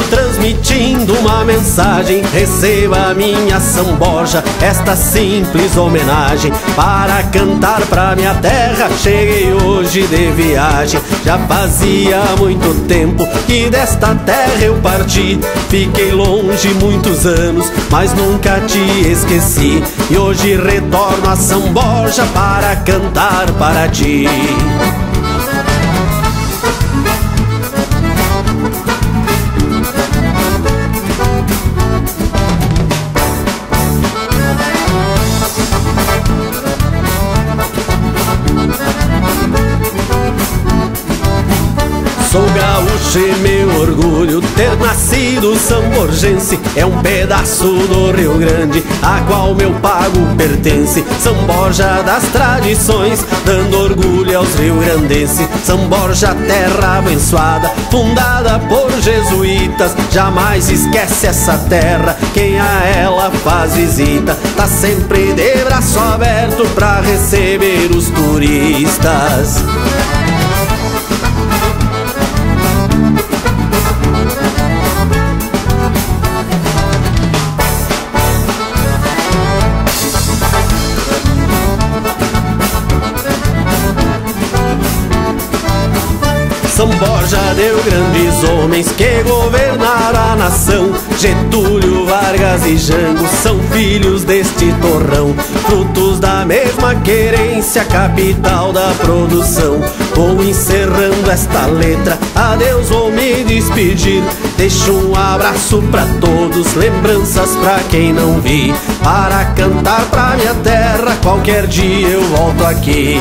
transmitindo uma mensagem. Receba minha samboja, esta simples homenagem. Para cantar pra minha terra, cheguei hoje de viagem. Já fazia muito tempo que desta terra eu parti. Fiquei longe muitos anos, mas nunca te esqueci. E hoje retorno a samboja para cantar para ti. Gaúcho e meu orgulho ter nascido samborgense É um pedaço do Rio Grande a qual meu pago pertence. São Borja das tradições, dando orgulho aos rio-grandenses São Borja, terra abençoada, fundada por jesuítas. Jamais esquece essa terra, quem a ela faz visita. Tá sempre de braço aberto pra receber os turistas São Borja deu grandes homens que governaram a nação. Getúlio, Vargas e Jango são filhos deste torrão, frutos da mesma querência, capital da produção. Vou encerrando esta letra, adeus, vou me despedir. Deixo um abraço pra todos, lembranças pra quem não vi. Para cantar pra minha terra, qualquer dia eu volto aqui.